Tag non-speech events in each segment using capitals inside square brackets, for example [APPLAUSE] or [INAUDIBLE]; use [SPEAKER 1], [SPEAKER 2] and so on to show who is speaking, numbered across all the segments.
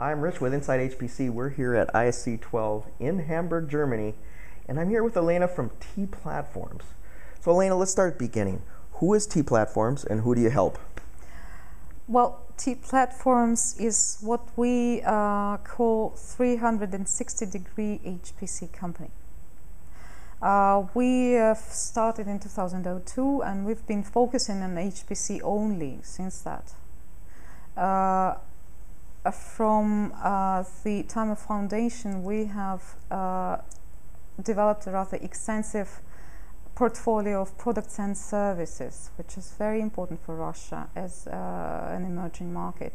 [SPEAKER 1] I'm Rich with Inside HPC. We're here at ISC 12 in Hamburg, Germany, and I'm here with Elena from T Platforms. So, Elena, let's start at the beginning. Who is T Platforms and who do you help?
[SPEAKER 2] Well, T Platforms is what we uh, call 360 degree HPC company. Uh, we have started in 2002 and we've been focusing on HPC only since that. Uh, from uh, the time of foundation, we have uh, developed a rather extensive portfolio of products and services, which is very important for Russia as uh, an emerging market.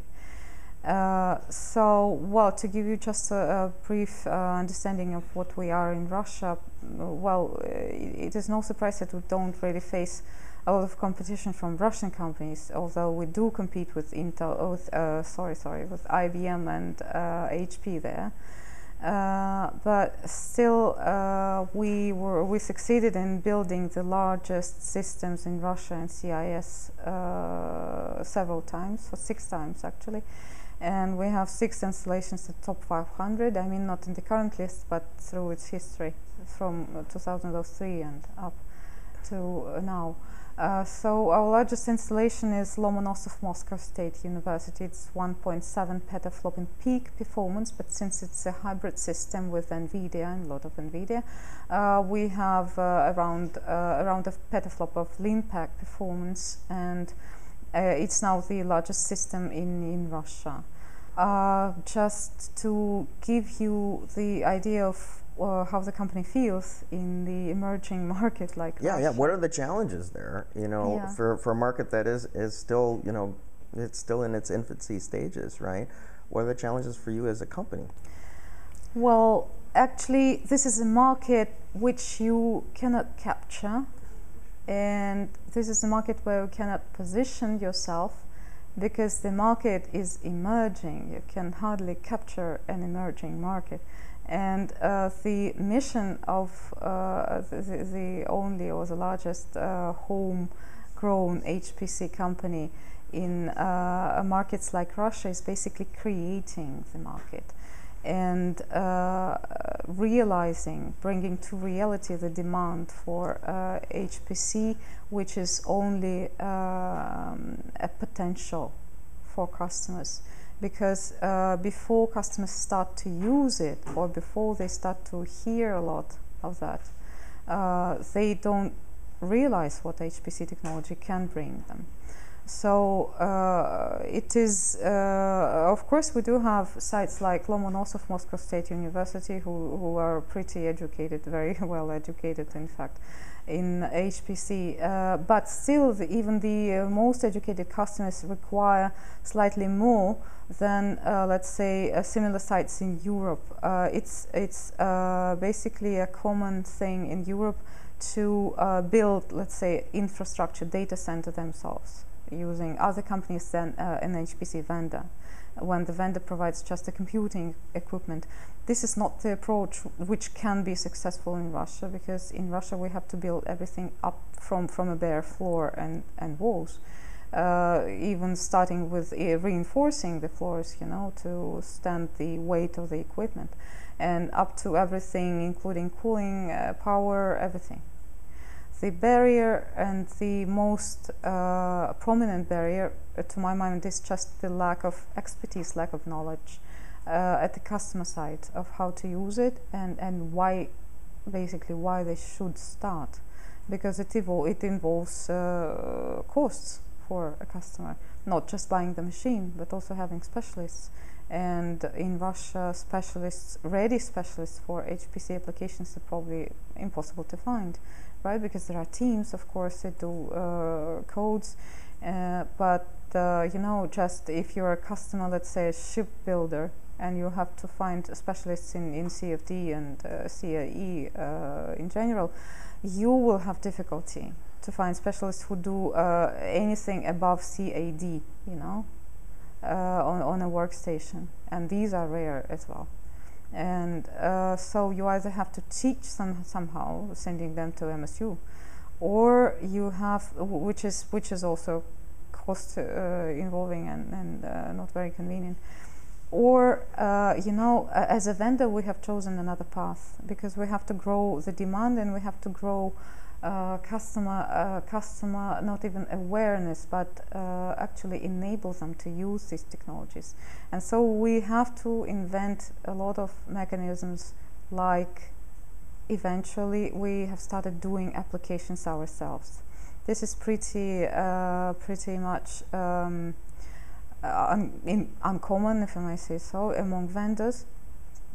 [SPEAKER 2] Uh, so, well, to give you just a, a brief uh, understanding of what we are in Russia, well, it is no surprise that we don't really face a lot of competition from Russian companies, although we do compete with Intel, oh, with, uh, sorry, sorry, with IBM and uh, HP there. Uh, but still, uh, we were we succeeded in building the largest systems in Russia and CIS uh, several times, six times actually, and we have six installations at top 500. I mean, not in the current list, but through its history from 2003 and up to now. Uh, so our largest installation is Lomonosov Moscow State University. It's 1.7 petaflop in peak performance, but since it's a hybrid system with NVIDIA and a lot of NVIDIA, uh, we have uh, around uh, around a petaflop of LINPACK performance, and uh, it's now the largest system in in Russia. just to give you the idea of uh, how the company feels in the emerging [LAUGHS] market like
[SPEAKER 1] yeah yeah. what are the challenges there? You know yeah. for, for a market that is is still you know it's still in its infancy stages right? What are the challenges for you as a company?
[SPEAKER 2] Well actually this is a market which you cannot capture and this is a market where you cannot position yourself because the market is emerging. You can hardly capture an emerging market and uh, the mission of uh, the, the, only or the largest uh, homegrown HPC company in markets like Russia is basically creating the market and uh, realizing, bringing to reality the demand for HPC, uh, which is only um, a potential for customers because uh, before customers start to use it or before they start to hear a lot of that, uh, they don't realize what HPC technology can bring them. So uh, it is, uh, of course, we do have sites like Lomonosov Moscow State University who, who are pretty educated, very [LAUGHS] well educated, in fact, in HPC. Uh, but still, the, even the uh, most educated customers require slightly more than, uh, let's say, uh, similar sites in Europe. Uh, it's it's uh, basically a common thing in Europe to build, let's say, infrastructure data center themselves using other companies than an HPC vendor when the vendor provides just the computing equipment. This is not the approach which can be successful in Russia because in Russia we have to build everything up from, from a bare floor and, and walls. Uh, even starting with uh, reinforcing the floors, you know, to stand the weight of the equipment, and up to everything, including cooling, uh, power, everything. The barrier and the most uh, prominent barrier, uh, to my mind, is just the lack of expertise, lack of knowledge uh, at the customer side of how to use it and, and why, basically, why they should start. Because it, evol- it involves uh, costs for a customer, not just buying the machine, but also having specialists. And in Russia, specialists, ready specialists for HPC applications are probably impossible to find right? Because there are teams, of course, that do uh, codes, uh, but uh, you know, just if you're a customer, let's say a shipbuilder, and you have to find specialists in, in CFD and uh, CAE uh, in general, you will have difficulty to find specialists who do uh, anything above CAD, you know, on, on a workstation, and these are rare as well and uh, so you either have to teach them somehow, sending them to MSU, or you have, which is which is also cost uh, involving and, and uh, not very convenient, or uh, you know as a vendor we have chosen another path because we have to grow the demand and we have to grow uh, customer uh, customer not even awareness but uh, actually enable them to use these technologies and so we have to invent a lot of mechanisms like eventually we have started doing applications ourselves this is pretty uh, pretty much um, uh, un- uncommon, if I may say so, among vendors.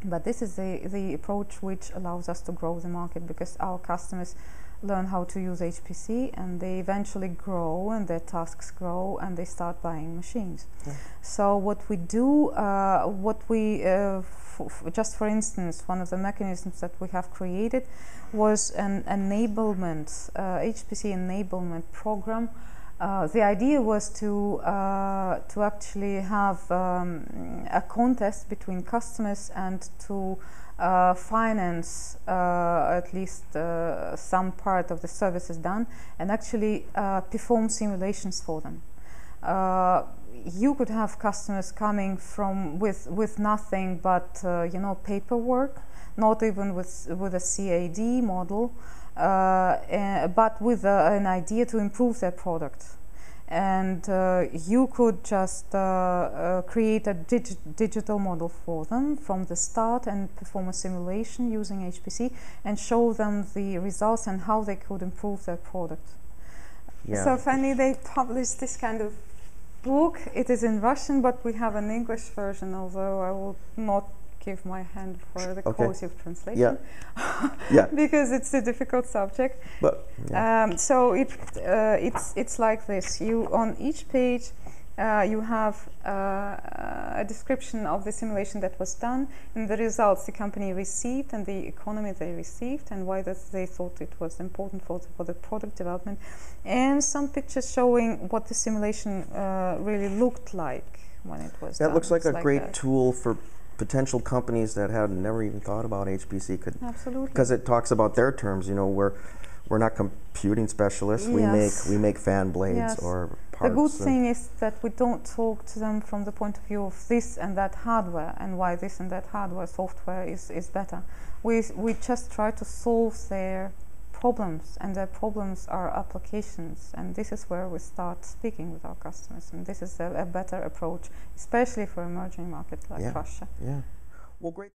[SPEAKER 2] But this is the, the approach which allows us to grow the market because our customers learn how to use HPC and they eventually grow and their tasks grow and they start buying machines.
[SPEAKER 1] Yeah.
[SPEAKER 2] So what we do, uh, what we uh, just for instance, one of the mechanisms that we have created was an enablement, uh, HPC enablement program. Uh, the idea was to uh, to actually have um, a contest between customers and to uh, finance uh, at least uh, some part of the services done and actually uh, perform simulations for them. Uh, you could have customers coming from with with nothing but uh, you know paperwork, not even with with a CAD model, but with an idea to improve their product. And uh, you could just uh, uh, create a digi- digital model for them from the start and perform a simulation using HPC and show them the results and how they could improve their product.
[SPEAKER 1] Yeah.
[SPEAKER 2] So finally, they published this kind of book. It is in Russian, but we have an English version. Although I will not give my hand for the
[SPEAKER 1] Okay.
[SPEAKER 2] course of translation
[SPEAKER 1] yeah. [LAUGHS] yeah.
[SPEAKER 2] because it's a difficult subject.
[SPEAKER 1] But yeah.
[SPEAKER 2] Um, so it uh, it's it's like this. You on each page. Uh, you have uh, a description of the simulation that was done and the results the company received and the economy they received and why that they thought it was important for the, for the product development and some pictures showing what the simulation uh, really looked like when it was
[SPEAKER 1] that
[SPEAKER 2] done.
[SPEAKER 1] looks like
[SPEAKER 2] It's
[SPEAKER 1] a great
[SPEAKER 2] that.
[SPEAKER 1] tool for potential companies that had never even thought about HPC could
[SPEAKER 2] absolutely
[SPEAKER 1] because it talks about their terms. You know, we're we're not computing specialists. We make we make fan blades
[SPEAKER 2] Yes.
[SPEAKER 1] or
[SPEAKER 2] The good thing is that we don't talk to them from the point of view of this and that hardware and why this and that hardware software is, is better. We, we just try to solve their problems, and their problems are applications. And this is where we start speaking with our customers. And this is a, a better approach, especially for emerging markets like
[SPEAKER 1] Yeah.
[SPEAKER 2] Russia.
[SPEAKER 1] yeah. Well, great.